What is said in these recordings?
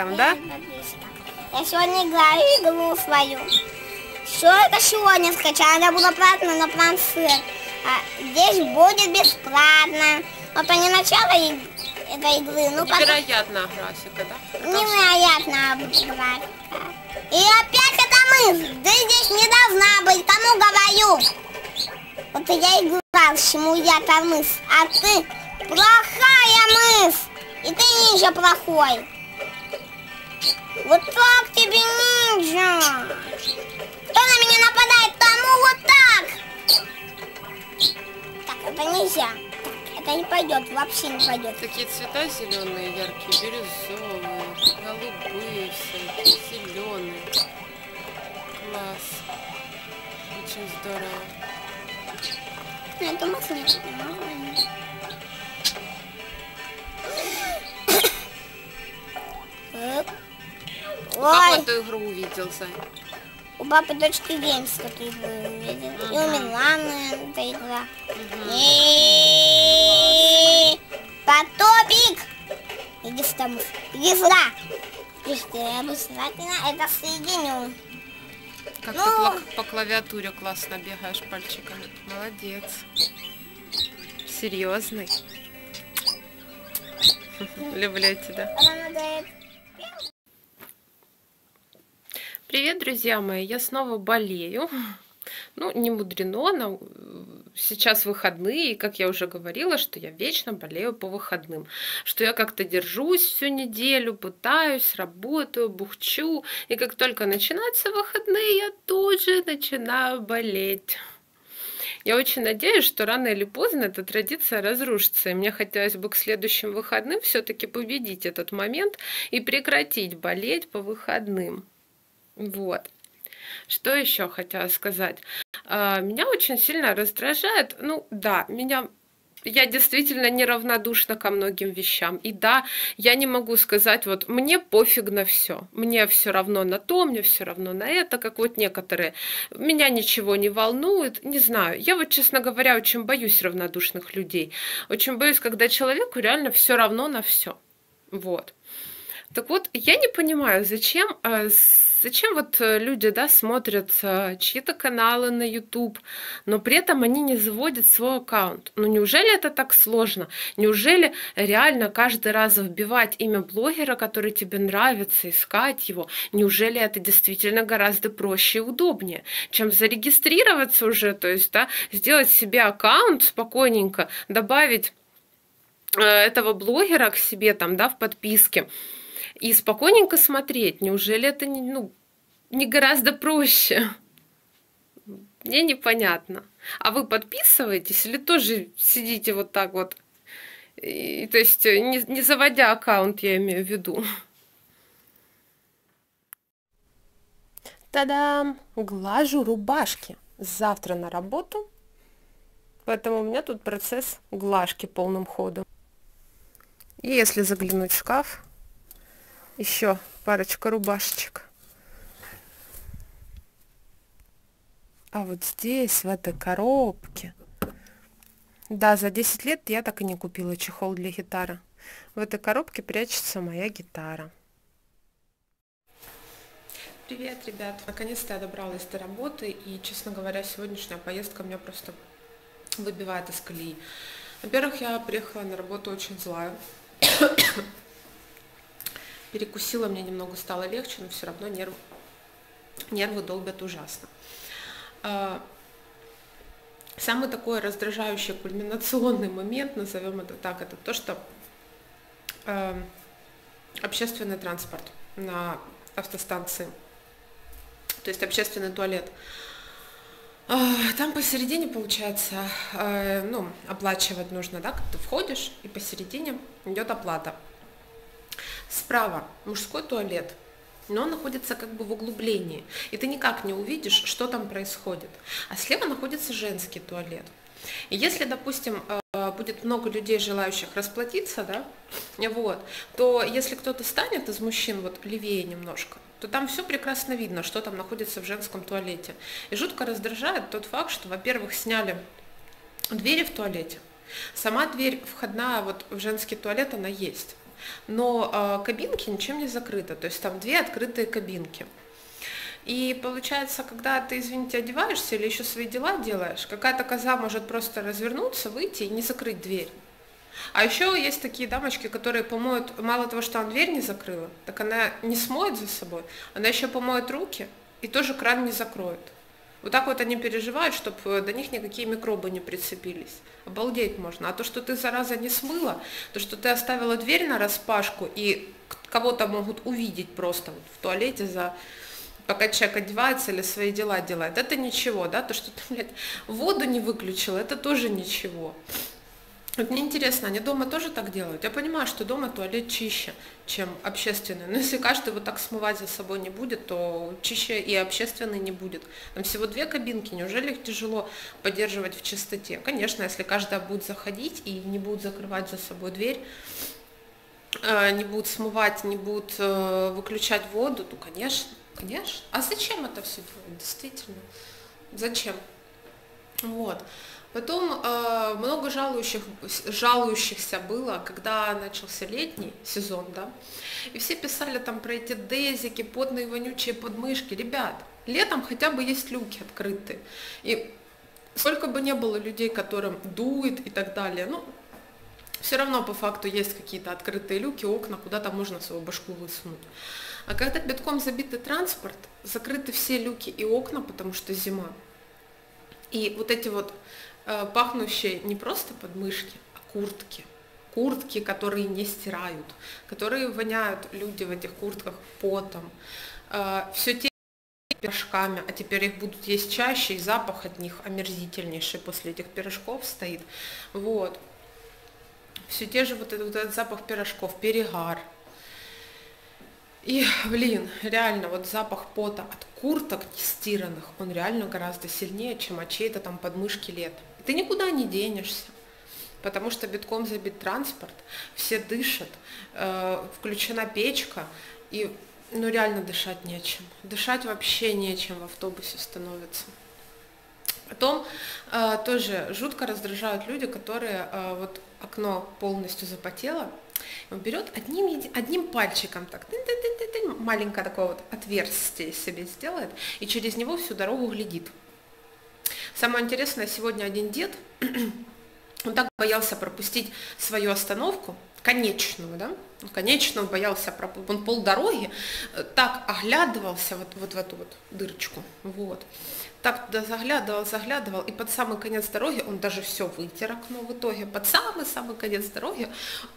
подписчикам, да? Я сегодня играю игру свою. Все это сегодня скачаю, я буду платно на планшет. А здесь будет бесплатно. Вот они начало этой игры, ну потом Невероятная графика, да? невероятно графика. И опять это мысль. Да здесь не должна быть, кому говорю. Вот я играл, чему я там мысль. А ты плохая мысль. И ты ниже плохой. Вот так тебе ниже. Кто на меня нападает, тому вот так. Так, это нельзя. Так, это не пойдет, вообще не пойдет. Такие цвета зеленые, яркие, бирюзовые, голубые всякие, зеленые. Класс. Очень здорово. Я думаю, нет. Оп. Как Ой, эту игру увидел, Зай? у папы дочки Геймс эту игру увидел. И у Миланы эта игра. И Потопик! Иди сюда, мышь. Иди сюда. Сюда, я обязательно это соединю. Как Ну. ты по клавиатуре классно бегаешь пальчиками. Молодец. Серьезный. Люблю тебя. Привет, друзья мои, я снова болею. Ну, не мудрено, но э, сейчас выходные, и, как я уже говорила, что я вечно болею по выходным, что я как-то держусь всю неделю, пытаюсь, работаю, бухчу, и как только начинаются выходные, я тут же начинаю болеть. Я очень надеюсь, что рано или поздно эта традиция разрушится, и мне хотелось бы к следующим выходным все-таки победить этот момент и прекратить болеть по выходным. Вот. Что еще хотела сказать? А, Меня очень сильно раздражает, ну да, меня я действительно неравнодушна ко многим вещам. И да, я не могу сказать, вот мне пофиг на все. Мне все равно на то, мне все равно на это, как вот некоторые. Меня ничего не волнует, не знаю. Я вот, честно говоря, очень боюсь равнодушных людей. Очень боюсь, когда человеку реально все равно на все. Вот. Так вот, я не понимаю, зачем, э, зачем вот э, люди, да, смотрят э, чьи-то каналы на YouTube, но при этом они не заводят свой аккаунт. Ну неужели это так сложно? Неужели реально каждый раз вбивать имя блогера, который тебе нравится, искать его? Неужели это действительно гораздо проще и удобнее, чем зарегистрироваться уже, то есть, да, сделать себе аккаунт спокойненько, добавить э, этого блогера к себе там, да, в подписке и спокойненько смотреть. Неужели это не, ну, не гораздо проще? Мне непонятно. А вы подписываетесь или тоже сидите вот так вот? И, то есть э, не, не заводя аккаунт, я имею в виду. Та-дам! Глажу рубашки. Завтра на работу. Поэтому у меня тут процесс глажки полным ходом. И если заглянуть в шкаф, еще парочка рубашечек. А вот здесь, в этой коробке, да, за 10 лет я так и не купила чехол для гитары. В этой коробке прячется моя гитара. Привет, ребят! Наконец-то я добралась до работы, и, честно говоря, сегодняшняя поездка меня просто выбивает из колеи. Во-первых, я приехала на работу очень злая. Перекусила, мне немного стало легче, но все равно нерв... нервы долбят ужасно. А, Самый такой раздражающий кульминационный момент, назовем это так, это то, что э, общественный транспорт на автостанции, то есть общественный туалет. А, Там посередине, получается, ну, оплачивать нужно, да, как ты входишь, и посередине идет оплата. Справа мужской туалет, но он находится как бы в углублении, и ты никак не увидишь, что там происходит. А слева находится женский туалет. И если, допустим, э, будет много людей, желающих расплатиться, да, вот, то если кто-то станет из мужчин вот левее немножко, то там все прекрасно видно, что там находится в женском туалете. И жутко раздражает тот факт, что, во-первых, сняли двери в туалете, Сама дверь входная вот в женский туалет, она есть. Но э, кабинки ничем не закрыты, то есть там две открытые кабинки. И получается, когда ты, извините, одеваешься или еще свои дела делаешь, какая-то коза может просто развернуться, выйти и не закрыть дверь. А еще есть такие дамочки, которые помоют, мало того, что она дверь не закрыла, так она не смоет за собой, она еще помоет руки и тоже кран не закроет. Вот так вот они переживают, чтобы до них никакие микробы не прицепились. Обалдеть можно. А то, что ты, зараза, не смыла, то, что ты оставила дверь на распашку, и кого-то могут увидеть просто вот в туалете за пока человек одевается или свои дела делает, это ничего, да, то, что ты, блядь, воду не выключила, это тоже ничего. Вот мне интересно, они дома тоже так делают? Я понимаю, что дома туалет чище, чем общественный. Но если каждый вот так смывать за собой не будет, то чище и общественный не будет. Там всего две кабинки, неужели их тяжело поддерживать в чистоте? Конечно, если каждая будет заходить и не будет закрывать за собой дверь, э, не будут смывать, не будут э, выключать воду, то, конечно, конечно. А зачем это все делать, действительно? Зачем? Вот. Потом э, много жалующих, жалующихся было, когда начался летний сезон, да, и все писали там про эти дезики, потные вонючие подмышки. Ребят, летом хотя бы есть люки открытые. И сколько бы не было людей, которым дует и так далее, ну, все равно по факту есть какие-то открытые люки, окна, куда-то можно свою башку высунуть. А когда битком забитый транспорт, закрыты все люки и окна, потому что зима, и вот эти вот Э, пахнущие не просто подмышки, а куртки. Куртки, которые не стирают, которые воняют люди в этих куртках потом. Э, Все те пирожками, а теперь их будут есть чаще, и запах от них омерзительнейший после этих пирожков стоит. Вот. Все те же вот этот, вот этот запах пирожков, перегар. И, блин, реально, вот запах пота от курток нестиранных, он реально гораздо сильнее, чем от чьей-то там подмышки лет. Ты никуда не денешься, потому что битком забит транспорт, все дышат, э, включена печка, и ну реально дышать нечем. Дышать вообще нечем в автобусе становится. Потом э, тоже жутко раздражают люди, которые э, вот окно полностью запотело, он берет одним, одним пальчиком так, маленькое такое вот отверстие себе сделает, и через него всю дорогу глядит. Самое интересное, сегодня один дед, он так боялся пропустить свою остановку, конечную, да, конечную боялся пропустить, он полдороги э, так оглядывался вот, вот в эту вот дырочку, вот, так туда заглядывал, заглядывал, и под самый конец дороги он даже все вытер окно в итоге. Под самый-самый конец дороги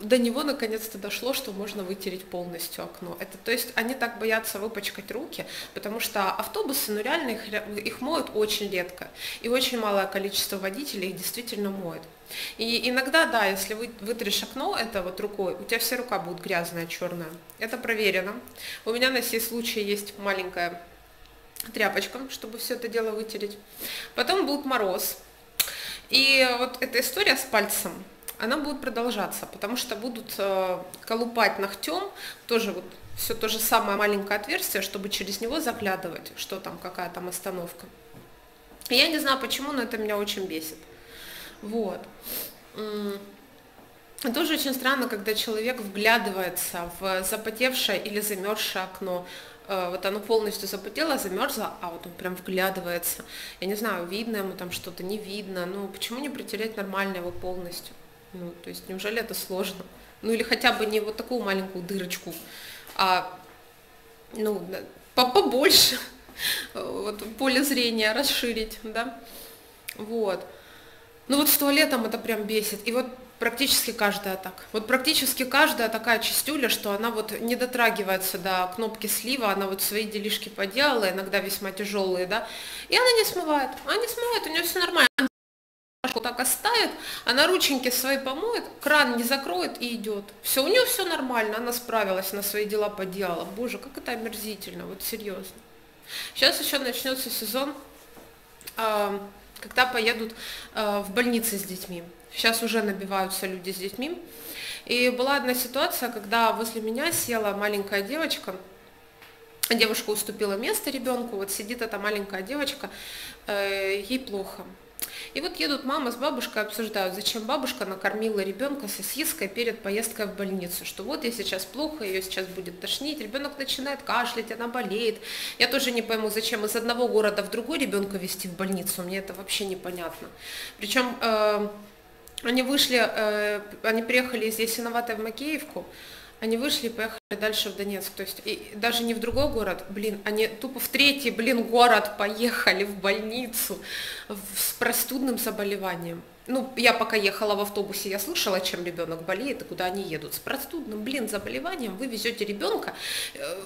до него наконец-то дошло, что можно вытереть полностью окно. Это, то есть они так боятся выпачкать руки, потому что автобусы, ну реально их, их моют очень редко. И очень малое количество водителей их действительно моет. И иногда, да, если вы вытрешь окно, это вот рукой, у тебя вся рука будет грязная, черная. Это проверено. У меня на сей случай есть маленькая тряпочка, чтобы все это дело вытереть. Потом будет мороз. И вот эта история с пальцем, она будет продолжаться, потому что будут э, колупать ногтем, тоже вот все то же самое маленькое отверстие, чтобы через него заглядывать, что там, какая там остановка. Я не знаю почему, но это меня очень бесит. Вот. Тоже очень странно, когда человек вглядывается в запотевшее или замерзшее окно, Э, вот оно полностью запотело, замерзло, а вот он прям вглядывается. Я не знаю, видно ему там что-то, не видно. Ну, почему не протереть нормально его полностью? Ну, то есть, неужели это сложно? Ну, или хотя бы не вот такую маленькую дырочку, а, ну, побольше, вот, поле зрения расширить, да? Вот. Ну, вот с туалетом это прям бесит. И вот практически каждая так. Вот практически каждая такая чистюля, что она вот не дотрагивается до кнопки слива, она вот свои делишки поделала, иногда весьма тяжелые, да, и она не смывает. Она не смывает, у нее все нормально. Вот так оставит, она рученьки свои помоет, кран не закроет и идет. Все, у нее все нормально, она справилась, на свои дела поделала. Боже, как это омерзительно, вот серьезно. Сейчас еще начнется сезон, а, когда поедут а, в больницы с детьми. Сейчас уже набиваются люди с детьми. И была одна ситуация, когда возле меня села маленькая девочка, девушка уступила место ребенку, вот сидит эта маленькая девочка, э, ей плохо. И вот едут мама с бабушкой, обсуждают, зачем бабушка накормила ребенка сосиской перед поездкой в больницу, что вот ей сейчас плохо, ее сейчас будет тошнить, ребенок начинает кашлять, она болеет. Я тоже не пойму, зачем из одного города в другой ребенка везти в больницу, мне это вообще непонятно. Причем э, они вышли, э, они приехали из Ясиноватой в Макеевку, они вышли и поехали дальше в Донецк. То есть и даже не в другой город, блин, они тупо в третий, блин, город поехали в больницу с простудным заболеванием. Ну, я пока ехала в автобусе, я слышала, чем ребенок болеет и куда они едут. С простудным, блин, заболеванием вы везете ребенка э,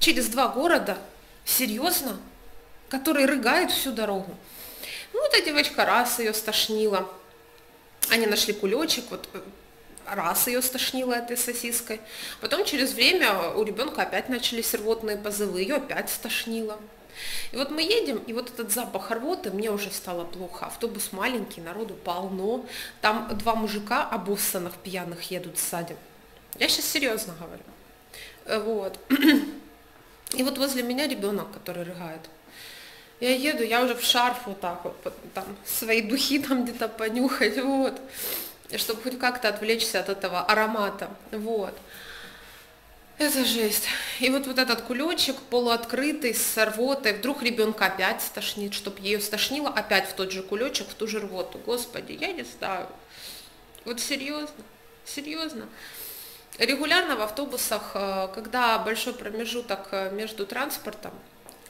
через два города, серьезно, который рыгает всю дорогу. Ну, эта девочка раз ее стошнила, они нашли кулечек, вот э, раз ее стошнило этой сосиской. Потом через время у ребенка опять начались рвотные позывы, ее опять стошнило. И вот мы едем, и вот этот запах рвоты, мне уже стало плохо. Автобус маленький, народу полно. Там два мужика обоссанных пьяных едут сзади. Я сейчас серьезно говорю. Э, вот. И вот возле меня ребенок, который рыгает. Я еду, я уже в шарф вот так вот, там, свои духи там где-то понюхать, вот чтобы хоть как-то отвлечься от этого аромата. Вот. Это жесть. И вот, вот этот кулечек полуоткрытый с рвотой, вдруг ребенка опять стошнит, чтобы ее стошнило опять в тот же кулечек, в ту же рвоту. Господи, я не знаю. Вот серьезно, серьезно. Регулярно в автобусах, э, когда большой промежуток э, между транспортом,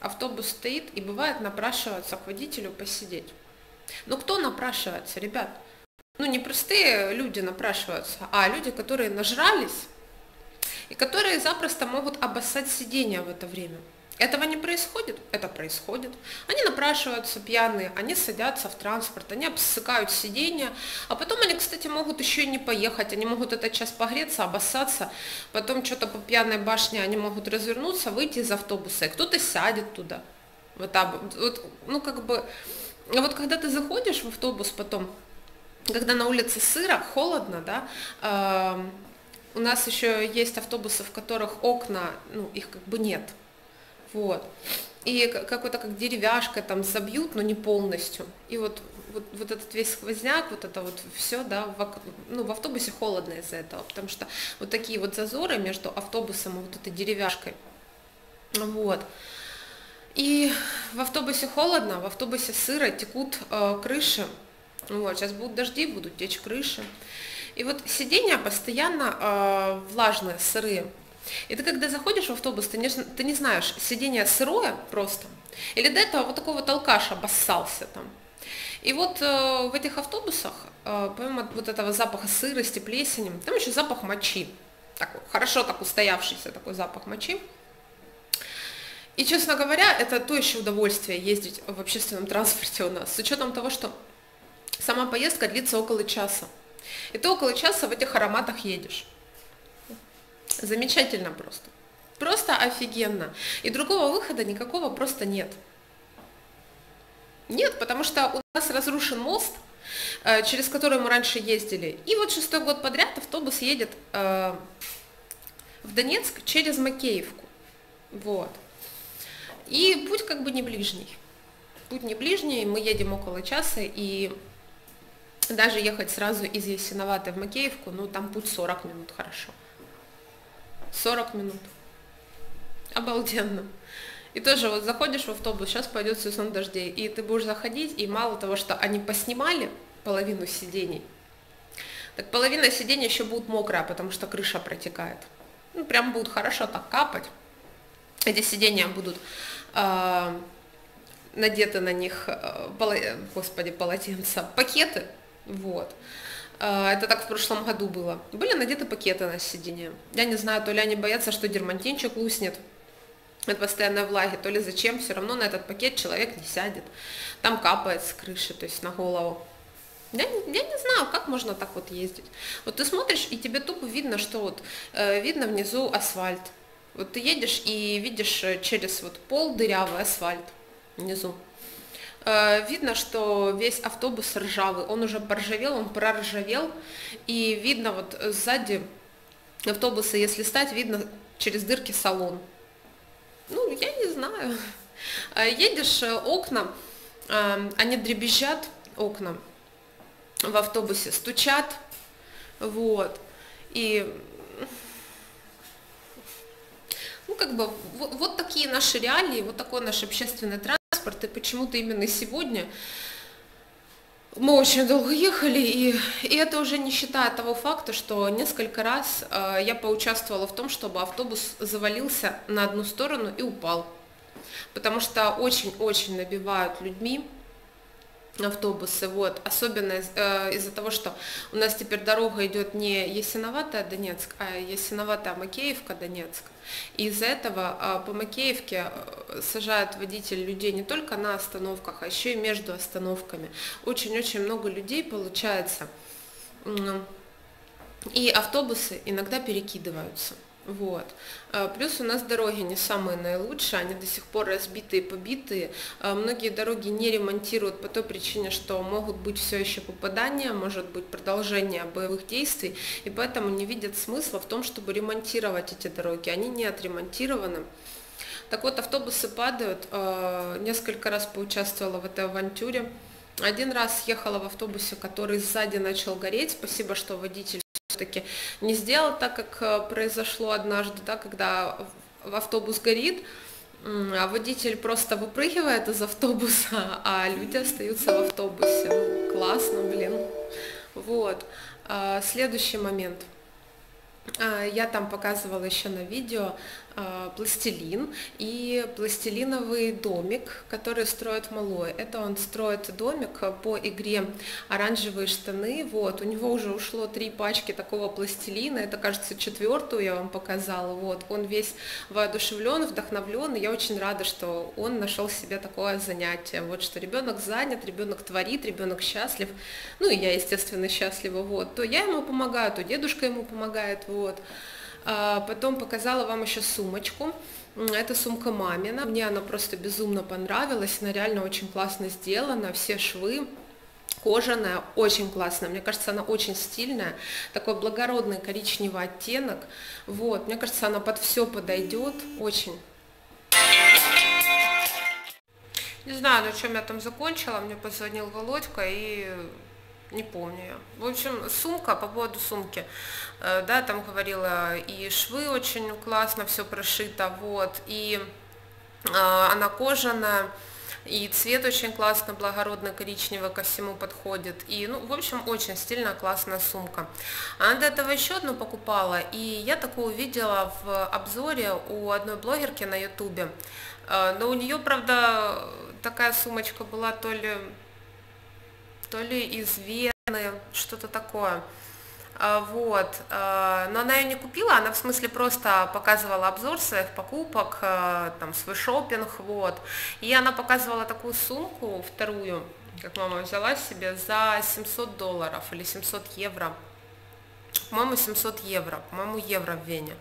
автобус стоит и бывает напрашивается к водителю посидеть. Но кто напрашивается, ребят? ну, не простые люди напрашиваются, а люди, которые нажрались и которые запросто могут обоссать сиденье в это время. Этого не происходит? Это происходит. Они напрашиваются пьяные, они садятся в транспорт, они обсыкают сиденья, а потом они, кстати, могут еще и не поехать, они могут этот час погреться, обоссаться, потом что-то по пьяной башне они могут развернуться, выйти из автобуса, и кто-то сядет туда. Вот, вот, ну, как бы, вот когда ты заходишь в автобус потом, когда на улице сыро, холодно, да, э, у нас еще есть автобусы, в которых окна, ну, их как бы нет, вот, и какой-то как деревяшка там забьют, но не полностью, и вот, вот, вот этот весь сквозняк, вот это вот все, да, в, ну, в автобусе холодно из-за этого, потому что вот такие вот зазоры между автобусом и вот этой деревяшкой, вот, и в автобусе холодно, в автобусе сыро, текут э, крыши, вот, сейчас будут дожди, будут течь крыши. И вот сиденья постоянно э, влажные, сырые. И ты когда заходишь в автобус, ты не, ты не знаешь, сиденье сырое просто, или до этого вот такой вот алкаш обоссался там. И вот э, в этих автобусах, э, помимо вот этого запаха сырости, плесени, там еще запах мочи. Такой, хорошо так устоявшийся такой запах мочи. И, честно говоря, это то еще удовольствие ездить в общественном транспорте у нас, с учетом того, что Сама поездка длится около часа. И ты около часа в этих ароматах едешь. Замечательно просто. Просто офигенно. И другого выхода никакого просто нет. Нет, потому что у нас разрушен мост, э, через который мы раньше ездили. И вот шестой год подряд автобус едет э, в Донецк через Макеевку. Вот. И путь как бы не ближний. Путь не ближний, мы едем около часа, и даже ехать сразу из Ясиноватой в Макеевку, ну там путь 40 минут хорошо. 40 минут. Обалденно. И тоже вот заходишь в автобус, сейчас пойдет сезон дождей, и ты будешь заходить, и мало того, что они поснимали половину сидений, так половина сидений еще будет мокрая, потому что крыша протекает. Ну, прям будет хорошо так капать. Эти сидения будут э, надеты на них, э, поло, господи, полотенца, пакеты, вот. А, это так в прошлом году было. Были надеты пакеты на сиденье. Я не знаю, то ли они боятся, что дермантинчик луснет от постоянной влаги, то ли зачем, все равно на этот пакет человек не сядет. Там капает с крыши, то есть на голову. Я я не знаю, как можно так вот ездить. Вот ты смотришь, и тебе тупо видно, что вот э, видно внизу асфальт. Вот ты едешь и видишь э, через вот пол дырявый асфальт внизу. Э, видно, что весь автобус ржавый, он уже поржавел, он проржавел, и видно вот сзади автобуса, если стать, видно через дырки салон. Ну, я не знаю. Э, едешь, э, окна, они дребезжат, окна в автобусе стучат, вот, и ну, как бы, вот, вот такие наши реалии, вот такой наш общественный транспорт, и почему-то именно сегодня мы очень долго ехали, и, и это уже не считая того факта, что несколько раз э, я поучаствовала в том, чтобы автобус завалился на одну сторону и упал. Потому что очень-очень набивают людьми, автобусы, вот, особенно из, э, из-за того, что у нас теперь дорога идет не Ясиноватая Донецк, а Ясиноватая Макеевка Донецк. И из-за этого э, по Макеевке э, сажают водитель людей не только на остановках, а еще и между остановками. Очень-очень много людей получается. И автобусы иногда перекидываются. Вот. А, плюс у нас дороги не самые наилучшие, они до сих пор разбитые, побитые. А, многие дороги не ремонтируют по той причине, что могут быть все еще попадания, может быть продолжение боевых действий, и поэтому не видят смысла в том, чтобы ремонтировать эти дороги. Они не отремонтированы. Так вот, автобусы падают. А, несколько раз поучаствовала в этой авантюре. Один раз ехала в автобусе, который сзади начал гореть. Спасибо, что водитель все-таки не сделал так, как э, произошло однажды, да, когда автобус горит, а водитель просто выпрыгивает из автобуса, а люди остаются в автобусе. Ну, классно, блин. Вот. А, следующий момент – а, я там показывала еще на видео пластилин и пластилиновый домик, который строит малой. Это он строит домик по игре оранжевые штаны. Вот, у него уже ушло три пачки такого пластилина. Это, кажется, четвертую я вам показала. Вот, он весь воодушевлен, вдохновлен. Я очень рада, что он нашел себе такое занятие. Вот, что ребенок занят, ребенок творит, ребенок счастлив. Ну и я, естественно, счастлива. Вот, то я ему помогаю, то дедушка ему помогает. Вот. А, потом показала вам еще сумочку. Это сумка мамина. Мне она просто безумно понравилась. Она реально очень классно сделана. Все швы кожаная, очень классная. Мне кажется, она очень стильная. Такой благородный коричневый оттенок. Вот, мне кажется, она под все подойдет. Очень. Не знаю, на чем я там закончила. Мне позвонил Володька и не помню я. В общем, сумка, по поводу сумки, э, да, там говорила, и швы очень классно все прошито, вот, и э, она кожаная, и цвет очень классно, благородно коричневый ко всему подходит. И, ну, в общем, очень стильная, классная сумка. Она до этого еще одну покупала, и я такую увидела в обзоре у одной блогерки на ютубе. Э, но у нее, правда, такая сумочка была то ли то ли из Вены, что-то такое. А, вот, а, но она ее не купила, она в смысле просто показывала обзор своих покупок, а, там, свой шопинг, вот. И она показывала такую сумку, вторую, как мама взяла себе, за 700 долларов или 700 евро. По-моему, 700 евро, по-моему, евро в Вене.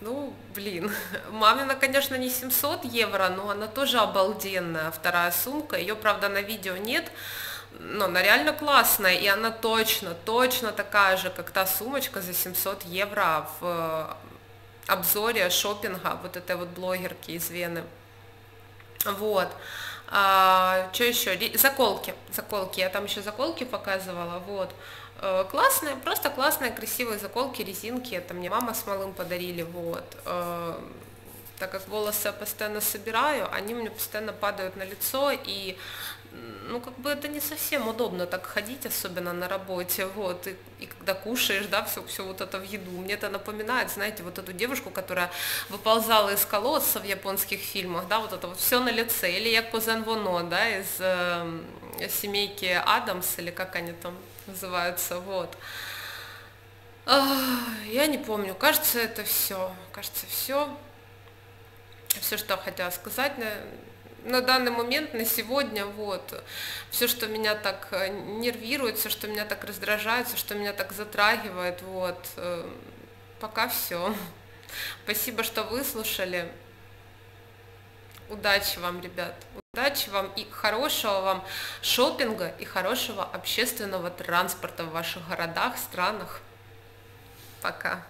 Ну, блин, мамина, конечно, не 700 евро, но она тоже обалденная, вторая сумка. Ее, правда, на видео нет, но она реально классная, и она точно, точно такая же, как та сумочка за 700 евро в обзоре шопинга вот этой вот блогерки из Вены. Вот. А, что еще? Заколки. Заколки. Я там еще заколки показывала. Вот. Э, классные, просто классные, красивые заколки, резинки. Это мне мама с малым подарили. Вот. Э, так как волосы я постоянно собираю, они мне постоянно падают на лицо, и ну, как бы это не совсем удобно так ходить, особенно на работе, вот, и, и когда кушаешь, да, все, все вот это в еду. Мне это напоминает, знаете, вот эту девушку, которая выползала из колодца в японских фильмах, да, вот это вот все на лице, или я Козен Воно, да, из э, семейки Адамс, или как они там называются, вот. Я не помню, кажется, это все, кажется, все, все, что я хотела сказать, на данный момент, на сегодня, вот, все, что меня так э, нервирует, все, что меня так раздражает, все, что меня так затрагивает, вот, э, пока все. Спасибо, что выслушали. Удачи вам, ребят. Удачи вам и хорошего вам шопинга и хорошего общественного транспорта в ваших городах, странах. Пока.